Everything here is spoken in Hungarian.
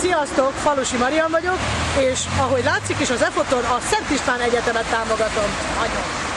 Sziasztok, Falusi Marian vagyok, és ahogy látszik is az EFOTON a Szent István Egyetemet támogatom. Nagyon.